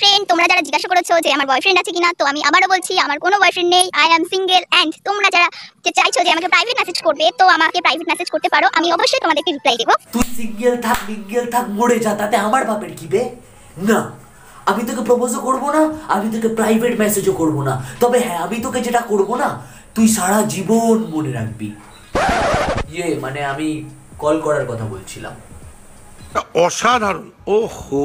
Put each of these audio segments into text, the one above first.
Friend তোমরা যারা জিজ্ঞাসা করেছ যে আমার বয়ফ্রেন্ড আছে কিনা তো আমি আবারও বলছি আমার কোনো বয়ফ্রেন্ড নেই আই অ্যাম সিঙ্গেল অ্যান্ড তোমরা যারা যে চাইছো যে আমাকে প্রাইভেট মেসেজ করবে তো আমাকে প্রাইভেট মেসেজ করতে পারো আমি অবশ্যই তোমাদেরকে রিপ্লাই দেবো। তুই সিঙ্গেল থাক মিঙ্গেল থাক মরে যা তাতে আমার বাপের কি বে? না আমি তোকে প্রপোজও করব না আমি তোকে প্রাইভেট মেসেজও করব না। তবে হ্যাঁ আমি তোকে যেটা করব না তুই সারা জীবন মনে রাখবি। ইয়ে মানে আমি কল করার কথা বলছিলাম। অসাধারণ ওহো।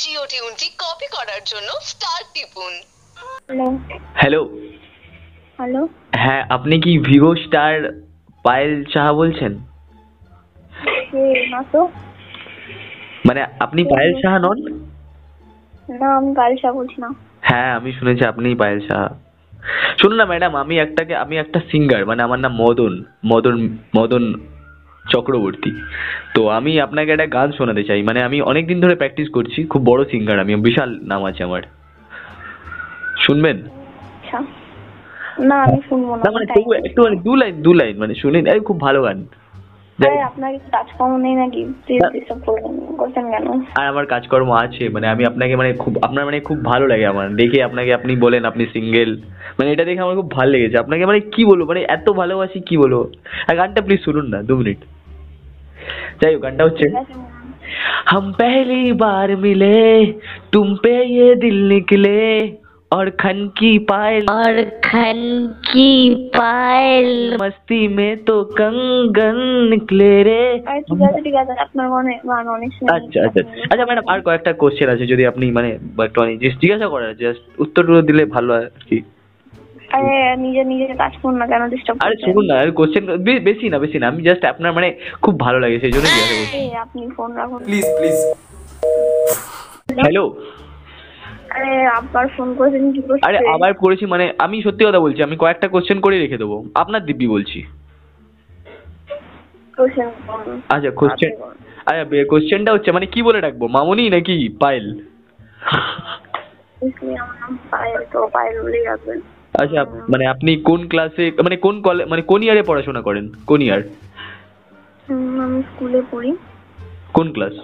জিও টিউনটি কপি করার জন্য স্টার টিপুন। হ্যালো হ্যালো হ্যালো হ্যাঁ আপনি কি ভিভো স্টার পায়েল সাহা বলছেন? না তো। মানে আপনি পায়েল সাহা নন? না আমি বারিশা বলছি না। হ্যাঁ আমি শুনেছি আপনিই পায়েল সাহা। শুনুন না ম্যাডাম আমি একটাকে আমি একটা সিঙ্গার মানে আমার নাম মদন মদন মদন চক্রবর্তী। তো আমি আপনাকে একটা গান শোনাতে চাই। মানে আমি অনেক দিন ধরে প্র্যাকটিস করছি খুব বড় সিঙ্গার আমি বিশাল নাম আছে আমার। শুনবেন? আচ্ছা। না আমি শুনব না মানে তবু একটু মানে দু লাইন দু লাইন মানে শুনেন এই খুব ভালো গান। আর আমার কাজকর্ম আছে মানে আমি আপনাকে মানে খুব আপনার মানে খুব ভালো লাগে আমার। দেখে আপনাকে আপনি বলেন আপনি সিঙ্গেল মানে এটা দেখে আমার খুব ভালো লেগেছে। আপনাকে মানে কি বলব মানে এত ভালোবাসি কি বলব? আর গানটা প্লিজ শুনুন না দু মিনিট যাই হোক গানটা হচ্ছে ঠিক আছে, বলুন। हम पहली बार मिले तुम पे ये दिल निकले और खन की पायल और खन की पायल मस्ती में तो कंगन निकले रे আরে ঠিক আছে ঠিক আছে আপনার গানে গান অনেক শুনি আচ্ছা আচ্ছা আচ্ছা ম্যাডাম আর কয়েকটা কোশ্চেন আছে যদি আপনি মানে বা একটু অনেক জিজ্ঞেস- জিজ্ঞাসা করার জাস্ট উত্তরগুলো দিলে ভালো হয় আর কি আরে নিজে নিজে না কেন কোশ্চেন বেশি না বেশি না। আমি জাস্ট আপনার মানে খুব ভালো লাগে সেই জন্য জিজ্ঞাসা করছি। আপনি ফোন প্লিজ প্লিজ হ্যালো আবার ফোন আরে করেছি মানে আমি সত্যি কথা বলছি আমি কয়েকটা কোশ্চেন করে রেখে দেবো। আপনার দিব্যি বলছি। কোশ্চেন আচ্ছা কোশ্চেন আরে কোশ্চেনটা হচ্ছে মানে কি বলে ডাকবো মামুনি নাকি পায়েল? পায়েল তো পায়েল বলেই রাখবেন। আচ্ছা মানে আপনি কোন ক্লাসে মানে কোন কলে মানে কোন ইয়ারে পড়াশোনা করেন? কোন ইয়ার আমি স্কুলে পড়ি। কোন ক্লাস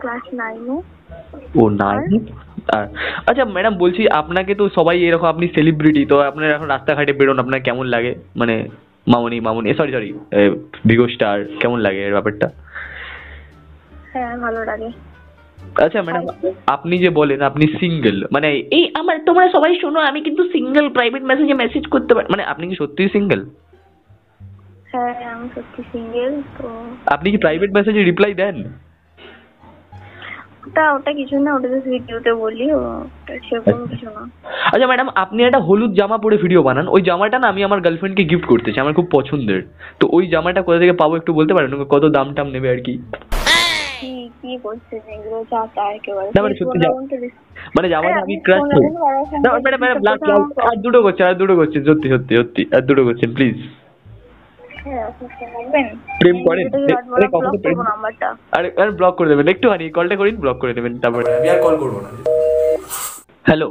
ক্লাস নাইনে ও নাই আচ্ছা ম্যাডাম বলছি আপনাকে তো সবাই এরকম আপনি সেলিব্রিটি তো আপনার এখন রাস্তাঘাটে বেরোন আপনার কেমন লাগে? মানে মামনি মামনি সরি সরি ভিগো স্টার কেমন লাগে এর ব্যাপারটা? হ্যাঁ ভালো লাগে। আচ্ছা ম্যাডাম আপনি যে বলেন আপনি সিঙ্গেল মানে এই আমার তোমরা সবাই শোনো আমি কিন্তু সিঙ্গেল প্রাইভেট মেসেজে মেসেজ করতে পারি। মানে আপনি কি সত্যিই সিঙ্গেল হ্যাঁ আমি সত্যি সিঙ্গেল তো আপনি কি প্রাইভেট মেসেজে রিপ্লাই দেন? ওটা ওটা কিছু না ওটা জাস্ট ভিডিওতে বলি ওটা সেরকম কিছু না। আচ্ছা ম্যাডাম আপনি একটা হলুদ জামা পরে ভিডিও বানান। ওই জামাটা না আমি আমার গার্লফ্রেন্ডকে গিফট করতে চাই আমার খুব পছন্দের। তো ওই জামাটা কোথা থেকে পাবো একটু বলতে পারেন? কত দাম টাম নেবে আর কি? কি করছে এগুলো যা তা একেবারে না, মানে সত্যি মানে জামাটা আমি ক্রাশ করি না ম্যাডাম ম্যাডাম লাস্ট আর দুটো করছে আর দুটো করছেন সত্যি সত্যি সত্যি আর দুটো করছেন প্লিজ হ্যাঁ, করবেন প্রেম করেন? আরে কখনো প্রেম- আরে আরে ব্লক করে দেবেন একটুখানি কলটা করিন ব্লক করে দেবেন তারপরে। আমি আর কল করব না। হ্যালো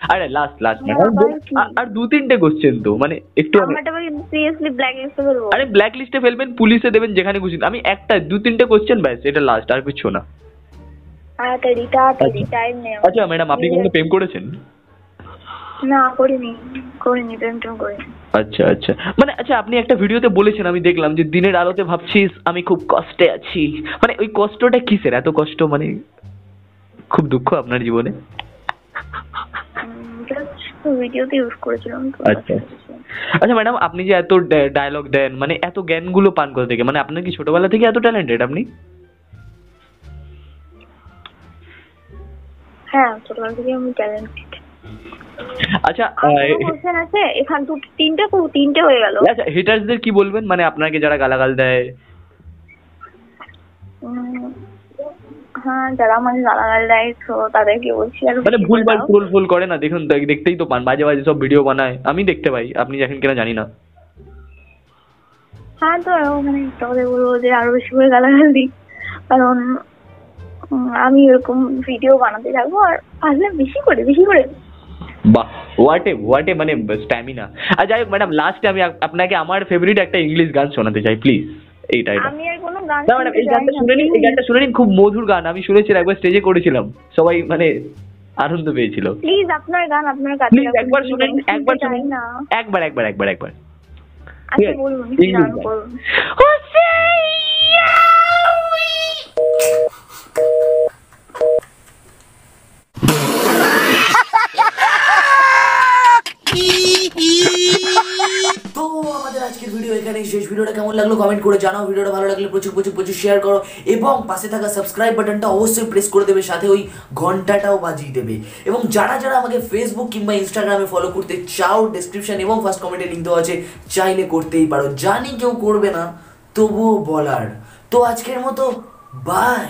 আরে লাস্ট লাস্ট হ্যাঁ, ম্যাডাম আর দু তিনটে কোশ্চেন তো মানে একটু সিরিয়াসলি ব্ল্যাক লিস্টে ফেলব। আরে ব্ল্যাক লিস্টে ফেলবেন পুলিশে দেবেন যেখানে খুশি। আমি একটা দু তিনটে কোশ্চেন ব্যাস এটা লাস্ট আর কিছু না। তাড়াতাড়ি তাড়াতাড়ি টাইম নেই আচ্ছা ম্যাডাম আপনি কখনো প্রেম করেছেন? না করিনি করিনি প্রেম টেম করিনি। আচ্ছা আচ্ছা। মানে আচ্ছা আপনি একটা ভিডিওতে বলেছেন আমি দেখলাম যে দিনের আলোতে ভাবছিস আমি খুব কষ্টে আছি। মানে ওই কষ্টটা কিসের? এত কষ্ট মানে খুব দুঃখ আপনার জীবনে? ভিডিওতে ইউজ করেছিলাম তো আচ্ছা। আচ্ছা ম্যাডাম আপনি যে এত ডায়লগ দেন মানে এত জ্ঞানগুলো পান কোথা থেকে? মানে আপনার কি ছোটবেলা থেকে এত ট্যালেন্টেড আপনি? হ্যাঁ ছোটবেলা থেকে আমি ট্যালেন্টেড আচ্ছা আছে? এখান তিনটে তিনটে হয়ে গেল। আচ্ছা হেটার্সদের কি বলবেন? মানে আপনাকে যারা গালাগাল দেয় হ্যাঁ যারা আমাকে গালাগাল দেয় তো তাদেরকে বলছি আর মানে করে ফুল ফুল করে না দেখুন দেখতেই তো পান বাজে বাজে সব ভিডিও বানায়। আমি দেখতে পাই আপনি দেখেন কিনা জানি না। হ্যাঁ তো একটা কথা বলব যে আরও বেশি করে গালাগাল। দিই কারণ আমি এরকম ভিডিও বানাতে থাকব আর পারলে বেশি করে বেশি করে। বাহ হোয়াটে হোয়াটে মানে স্ট্যামিনা আর যাই হোক ম্যাডাম লাস্টে আমি আপনাকে আমার ফেভারিট একটা ইংলিশ গান শোনাতে চাই প্লিজ এইটা এটা আমি গান না ম্যাডাম এই গানটা শুনে নিন এই গানটা শুনে নিন খুব মধুর গান। আমি শুনেছিলাম একবার স্টেজে করেছিলাম। সবাই মানে আনন্দ পেয়েছিল। প্লিজ আপনার গান আপনার কাছে প্লিজ একবার শুনেন শুনে নিন একবার শুনেন একবার একবার একবার একবার। আচ্ছা বলুন গান। গান। এখানেই শেষ ভিডিওটা কেমন লাগল কমেন্ট করে জানাও। ভিডিওটা ভালো লাগলে প্রচুর প্রচুর প্রচুর শেয়ার করো। এবং পাশে থাকা সাবস্ক্রাইব বাটনটা অবশ্যই প্রেস করে দেবে, সাথে ওই ঘন্টাটাও বাজিয়ে দেবে। এবং যারা যারা আমাকে ফেসবুক কিংবা ইনস্টাগ্রামে ফলো করতে চাও ডিসক্রিপশন এবং ফার্স্ট কমেন্টে লিঙ্ক দেওয়া আছে, চাইলে করতেই পারো। জানি কেউ করবে না, তবুও বলার। তো আজকের মতো বাই